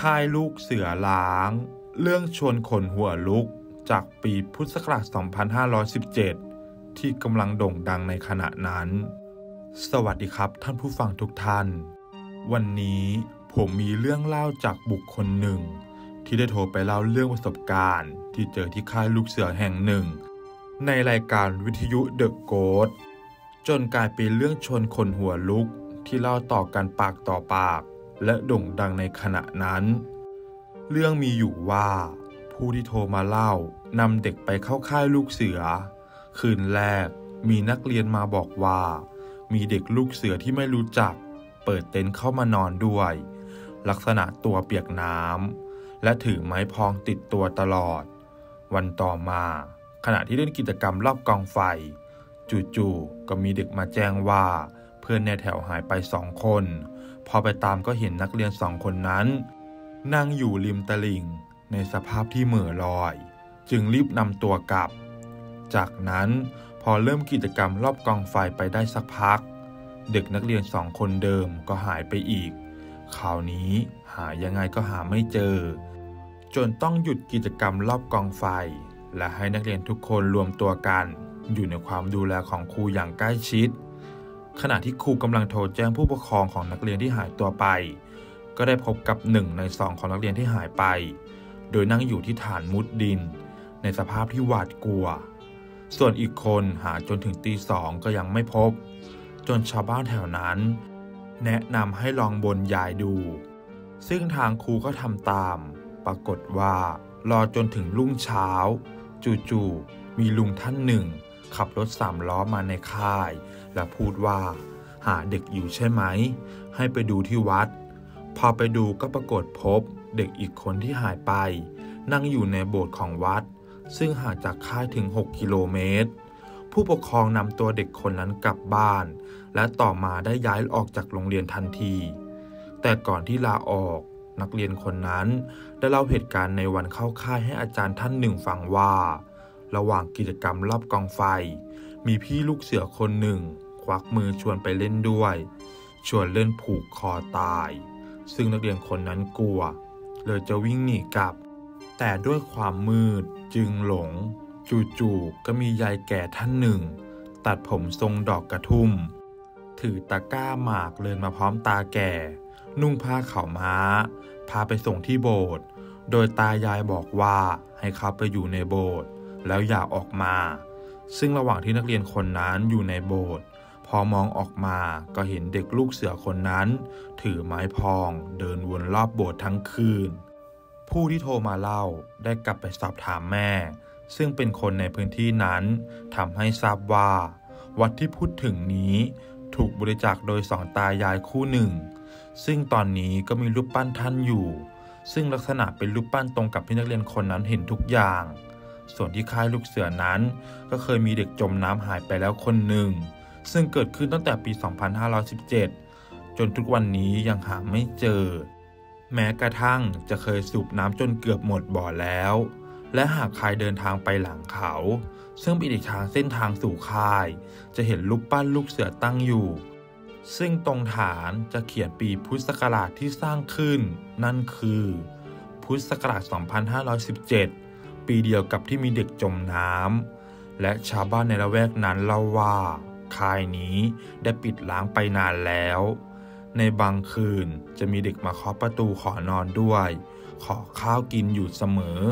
ค่ายลูกเสือล้าง เรื่องชวนขนหัวลุก จากปีพุทธศักราช 2517 ที่กำลังโด่งดังในขณะนั้น สวัสดีครับท่านผู้ฟังทุกท่าน วันนี้ผมมีเรื่องเล่าจากบุคคลหนึ่ง ที่ได้โทรไปเล่าเรื่องประสบการณ์ ที่เจอที่ค่ายลูกเสือแห่งหนึ่ง ในรายการวิทยุเดอะโกดจนกลายเป็นเรื่องชวนคนหัวลุกที่เล่าต่อกันปากต่อปาก และโด่งดังในขณะนั้น เรื่องมีอยู่ว่า ผู้ที่โทรมาเล่านำเด็กไปเข้าค่ายลูกเสือ คืนแรกมีนักเรียนมาบอกว่า มีเด็กลูกเสือที่ไม่รู้จัก เปิดเต็นท์เข้ามานอนด้วย ลักษณะตัวเปียกน้ำและถือไม้พองติดตัวตลอด วันต่อมา ขณะที่เล่นกิจกรรมรอบกองไฟ จู่ๆก็มีเด็กมาแจ้งว่า พื่อนในแถวหายไปสองคน พอไปตามก็เห็นนักเรียนสองคนนั้น นั่งอยู่ริมตลิ่ง ในสภาพที่เหม่อลอย จึงรีบนำตัวกลับ จากนั้นพอเริ่มกิจกรรมรอบกองไฟไปได้สักพัก เด็กนักเรียนสองคนเดิมก็หายไปอีกคราวนี้หายังไงก็หาไม่เจอ จนต้องหยุดกิจกรรมรอบกองไฟ และให้นักเรียนทุกคนรวมตัวกัน อยู่ในความดูแลของครูอย่างใกล้ชิด ขณะที่ครูกำลังโทรแจ้งผู้ปกครองของนักเรียนที่หายตัวไป ก็ได้พบกับหนึ่งในสองของนักเรียนที่หายไป โดยนั่งอยู่ที่ฐานมุดดิน ในสภาพที่หวาดกลัว ส่วนอีกคนหาจนถึงตีสองก็ยังไม่พบ จนชาวบ้านแถวนั้น แนะนำให้ลองบนยายดู ซึ่งทางครูก็ทำตาม ปรากฏว่ารอจนถึงรุ่งเช้า จู่ๆมีลุงท่านหนึ่ง ขับรถสามล้อมาในค่าย และพูดว่า หาเด็กอยู่ใช่ไหม ให้ไปดูที่วัด พอไปดูก็ปรากฏพบเด็กอีกคนที่หายไป นั่งอยู่ในโบสถ์ของวัด ซึ่งห่างจากค่ายถึง 6 กิโลเมตร ผู้ปกครองนำตัวเด็กคนนั้นกลับบ้าน และต่อมาได้ย้ายออกจากโรงเรียนทันที แต่ก่อนที่ลาออกนักเรียนคนนั้น ได้เล่าเหตุการณ์ในวันเข้าค่ายให้อาจารย์ท่านหนึ่งฟังว่า ระหว่างกิจกรรมรอบกองไฟ มีพี่ลูกเสือคนหนึ่ง ควักมือชวนไปเล่นด้วย ชวนเล่นผูกคอตาย ซึ่งนักเรียนคนนั้นกลัว เลยจะวิ่งหนีกลับ แต่ด้วยความมืดจึงหลง จู่ๆก็มียายแก่ท่านหนึ่ง ตัดผมทรงดอกกระทุ่ม ถือตะกร้าหมากเดินมาพร้อมตาแก่ นุ่งผ้าขาวม้า พาไปส่งที่โบสถ์โดยตายายบอกว่าให้เขาไปอยู่ในโบสถ์ แล้วอย่าออกมา ซึ่งระหว่างที่นักเรียนคนนั้นอยู่ในโบสถ์พอมองออกมาก็เห็นเด็กลูกเสือคนนั้น ถือไม้พอง เดินวนรอบโบสถ์ทั้งคืน ผู้ที่โทรมาเล่าได้กลับไปสอบถามแม่ ซึ่งเป็นคนในพื้นที่นั้นทำให้ทราบว่า วัดที่พูดถึงนี้ ถูกบริจาคโดยสองตายายคู่หนึ่ง ซึ่งตอนนี้ก็มีรูปปั้นท่านอยู่ ซึ่งลักษณะเป็นรูปปั้นตรงกับที่นักเรียนคนนั้นเห็นทุกอย่าง ส่วนที่ค่ายลูกเสือนั้น ก็เคยมีเด็กจมน้ำหายไปแล้วคนหนึ่ง ซึ่งเกิดขึ้นตั้งแต่ปี 2517 จนทุกวันนี้ยังหาไม่เจอ แม้กระทั่งจะเคยสูบน้ำจนเกือบหมดบ่อแล้ว และหากใครเดินทางไปหลังเขา ซึ่งเป็นอีกทางเส้นทางสู่ค่าย จะเห็นรูปปั้นลูกเสือตั้งอยู่ซึ่งตรงฐานจะเขียนปีพุทธศักราชที่สร้างขึ้น นั่นคือ พุทธศักราช 2517 ปีเดียวกับที่มีเด็กจมน้ำและชาวบ้านในละแวกนั้นเล่าว่าค่ายนี้ได้ปิดล้างไปนานแล้ว ในบางคืนจะมีเด็กมาเคาะประตูขอนอนด้วย ขอข้าวกินอยู่เสมอ